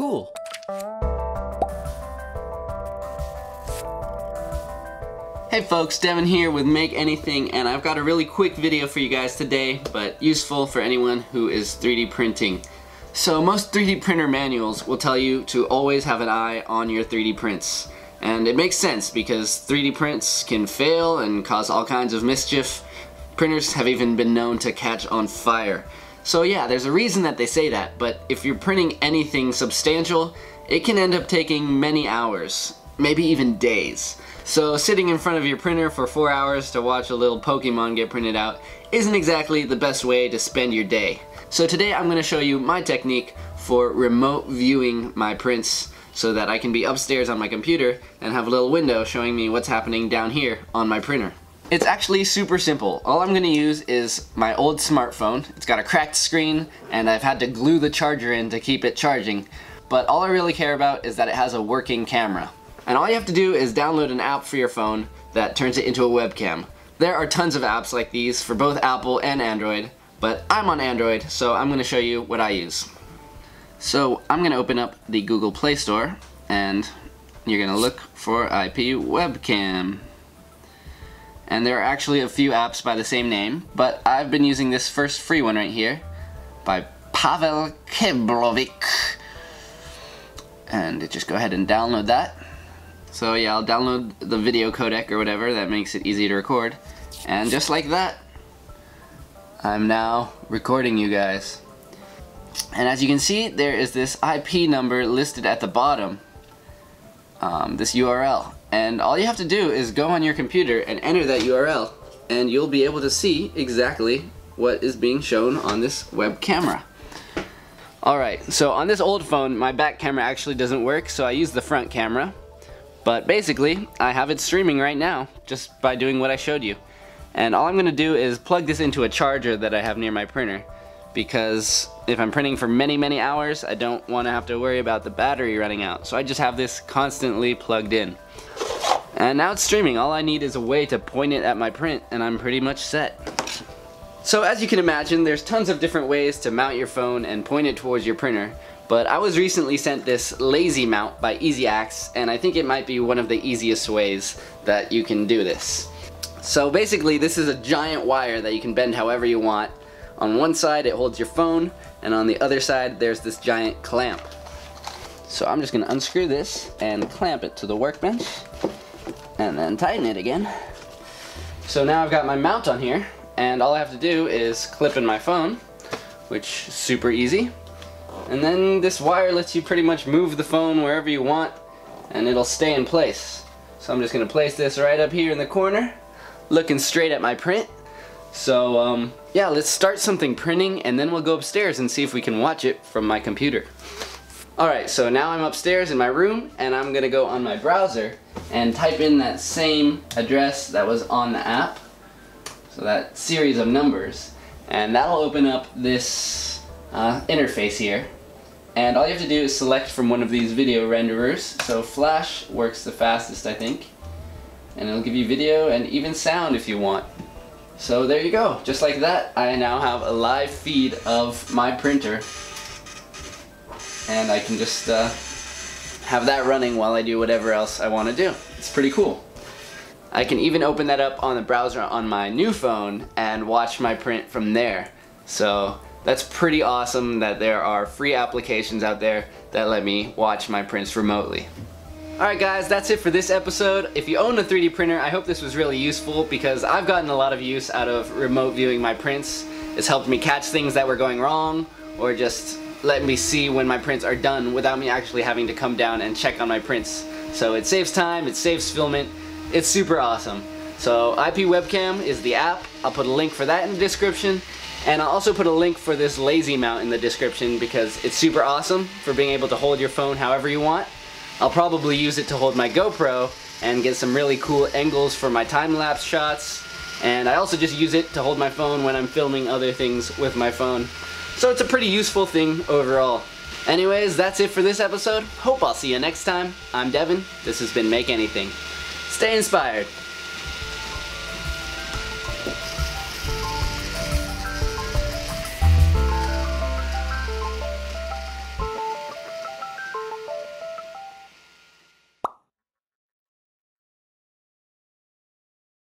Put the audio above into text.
cool. Hey folks, Devin here with Make Anything and I've got a really quick video for you guys today but useful for anyone who is 3D printing. So most 3D printer manuals will tell you to always have an eye on your 3D prints. And it makes sense because 3D prints can fail and cause all kinds of mischief. Printers have even been known to catch on fire. So yeah, there's a reason that they say that, but if you're printing anything substantial, it can end up taking many hours, maybe even days. So sitting in front of your printer for four hours to watch a little Pokemon get printed out isn't exactly the best way to spend your day. So today I'm going to show you my technique for remote viewing my prints so that I can be upstairs on my computer and have a little window showing me what's happening down here on my printer. It's actually super simple. All I'm going to use is my old smartphone. It's got a cracked screen and I've had to glue the charger in to keep it charging. But all I really care about is that it has a working camera. And all you have to do is download an app for your phone that turns it into a webcam. There are tons of apps like these for both Apple and Android, but I'm on Android, so I'm going to show you what I use. So I'm going to open up the Google Play Store, and you're going to look for IP Webcam. And there are actually a few apps by the same name, but I've been using this first free one right here by Pavel Khlebovich. And just go ahead and download that. So yeah, I'll download the video codec or whatever that makes it easy to record. And just like that, I'm now recording you guys. And as you can see, there is this IP number listed at the bottom, um, this URL. And all you have to do is go on your computer and enter that URL, and you'll be able to see exactly what is being shown on this web camera. Alright, so on this old phone, my back camera actually doesn't work, so I use the front camera. But basically, I have it streaming right now, just by doing what I showed you. And all I'm going to do is plug this into a charger that I have near my printer. Because if I'm printing for many, many hours, I don't want to have to worry about the battery running out. So I just have this constantly plugged in. And now it's streaming. All I need is a way to point it at my print, and I'm pretty much set. So as you can imagine, there's tons of different ways to mount your phone and point it towards your printer. But I was recently sent this lazy mount by EasyAcc, and I think it might be one of the easiest ways that you can do this. So basically, this is a giant wire that you can bend however you want. On one side, it holds your phone, and on the other side, there's this giant clamp. So I'm just to unscrew this and clamp it to the workbench, and then tighten it again. So now I've got my mount on here, and all I have to do is clip in my phone, which is super easy. And then this wire lets you pretty much move the phone wherever you want and it'll stay in place. So I'm just to place this right up here in the corner looking straight at my print. So um, yeah, let's start something printing and then we'll go upstairs and see if we can watch it from my computer. Alright, so now I'm upstairs in my room and I'm to go on my browser and type in that same address that was on the app. So that series of numbers. And that'll open up this uh, interface here and all you have to do is select from one of these video renderers. So Flash works the fastest, I think. And it'll give you video and even sound if you want. So there you go. Just like that, I now have a live feed of my printer. And I can just uh, have that running while I do whatever else I want to do. It's pretty cool. I can even open that up on the browser on my new phone and watch my print from there. So that's pretty awesome that there are free applications out there that let me watch my prints remotely. Alright guys, that's it for this episode. If you own a 3D printer, I hope this was really useful because I've gotten a lot of use out of remote viewing my prints. It's helped me catch things that were going wrong or just let me see when my prints are done without me actually having to come down and check on my prints. So it saves time, it saves filament, it's super awesome. So IP Webcam is the app, I'll put a link for that in the description, and I'll also put a link for this lazy mount in the description because it's super awesome for being able to hold your phone however you want. I'll probably use it to hold my GoPro and get some really cool angles for my time-lapse shots. And I also just use it to hold my phone when I'm filming other things with my phone. So it's a pretty useful thing overall. Anyways, that's it for this episode. Hope I'll see you next time. I'm Devin. This has been Make Anything. Stay inspired.